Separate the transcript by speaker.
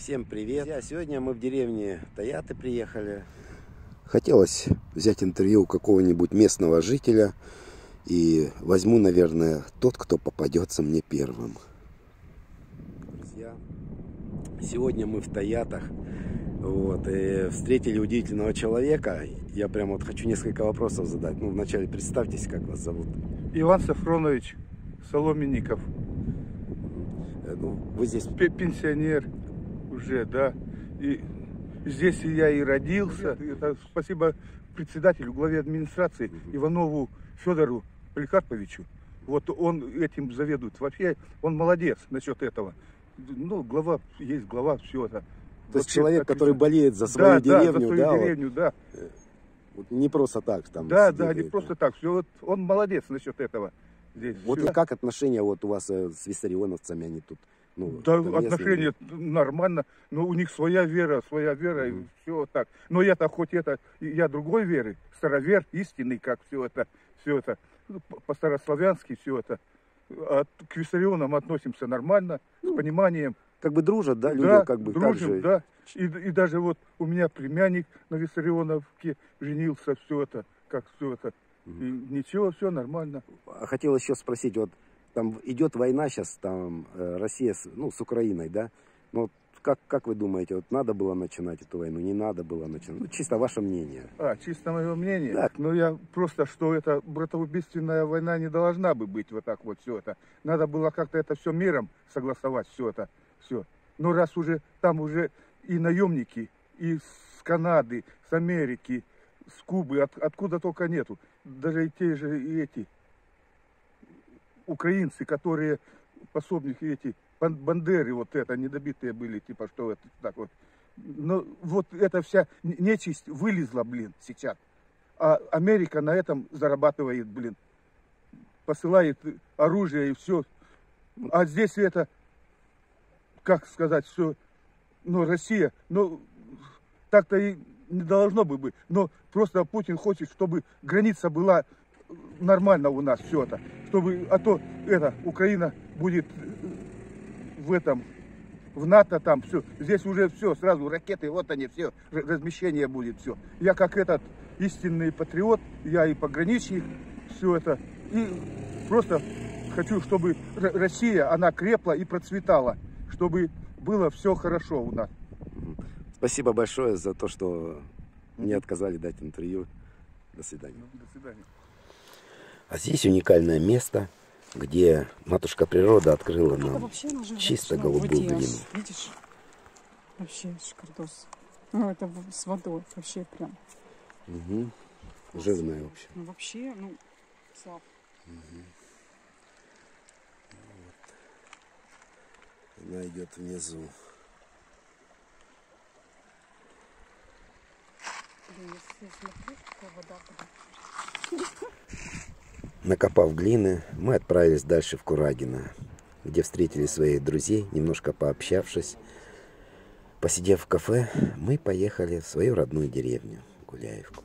Speaker 1: Всем привет! А сегодня мы в деревне Таяты приехали. Хотелось взять интервью у какого-нибудь местного жителя. И возьму, наверное, тот, кто попадется мне первым. Друзья, сегодня мы в Таятах. Вот, и встретили удивительного человека. Я прям вот хочу несколько вопросов задать. Ну, вначале представьтесь, как вас зовут.
Speaker 2: Иван Сафронович Соломенников.
Speaker 1: Э, Ну, вы здесь
Speaker 2: Пенсионер уже, да. И здесь я и родился. Это спасибо председателю, главе администрации Иванову Федору Поликарповичу. Вот он этим заведует. Вообще, он молодец насчет этого. Ну, глава, есть глава, все это.
Speaker 1: То есть человек, который болеет за свою
Speaker 2: да,
Speaker 1: деревню,
Speaker 2: да, за свою
Speaker 1: да, вот,
Speaker 2: деревню, да.
Speaker 1: вот не просто так там.
Speaker 2: Да, да, не
Speaker 1: и-
Speaker 2: просто так. Все, вот он молодец насчет этого. Здесь.
Speaker 1: Вот
Speaker 2: Всё.
Speaker 1: как отношения вот у вас э, с виссарионовцами, они тут, ну,
Speaker 2: Да,
Speaker 1: местные?
Speaker 2: отношения нормально, но у них своя вера, своя вера, и все так. Но я-то хоть это, я другой веры, старовер, истинный, как все это, все это, ну, по- по-старославянски все это. А к виссарионам относимся нормально, с пониманием.
Speaker 1: Как бы дружат, да, люди
Speaker 2: да,
Speaker 1: как бы так
Speaker 2: дружим,
Speaker 1: же.
Speaker 2: да. И, и даже вот у меня племянник на Виссарионовке женился, все это, как все это. И ничего, все нормально.
Speaker 1: А Хотел еще спросить, вот там идет война сейчас, там э, Россия, с, ну, с Украиной, да? Ну, вот как, как вы думаете, вот надо было начинать эту войну, не надо было начинать? Ну, чисто ваше мнение.
Speaker 2: А, чисто мое мнение.
Speaker 1: Да.
Speaker 2: Ну, я просто, что это братоубийственная война не должна бы быть вот так вот все это. Надо было как-то это все миром согласовать, все это, все. Но раз уже там уже и наемники, и с Канады, с Америки, с Кубы, от- откуда только нету. Даже и те же и эти украинцы, которые пособники эти, бан- бандеры вот это, недобитые были, типа, что это так вот. Но вот эта вся нечисть вылезла, блин, сейчас. А Америка на этом зарабатывает, блин. Посылает оружие и все. А здесь это, как сказать, все, ну, Россия, ну, так-то и не должно бы быть. Но просто Путин хочет, чтобы граница была нормально у нас все это. Чтобы, а то это, Украина будет э, в этом, в НАТО там все. Здесь уже все, сразу ракеты, вот они все, размещение будет все. Я как этот истинный патриот, я и пограничник, все это. И просто хочу, чтобы Россия, она крепла и процветала, чтобы было все хорошо у нас.
Speaker 1: Спасибо большое за то, что мне отказали дать интервью. До свидания.
Speaker 2: До свидания.
Speaker 1: А здесь уникальное место, где матушка природа открыла
Speaker 3: Это
Speaker 1: нам
Speaker 3: вообще
Speaker 1: чисто голубую глину.
Speaker 3: Видишь? Вообще шикардос. Ну, это с водой вообще прям.
Speaker 1: Мгм. Жирная, в общем.
Speaker 3: Ну, вообще, ну, слав.
Speaker 1: Она идет внизу.
Speaker 3: Блин, если смотреть, какая вода.
Speaker 1: Накопав глины, мы отправились дальше в Курагино, где встретили своих друзей, немножко пообщавшись. Посидев в кафе, мы поехали в свою родную деревню, Гуляевку.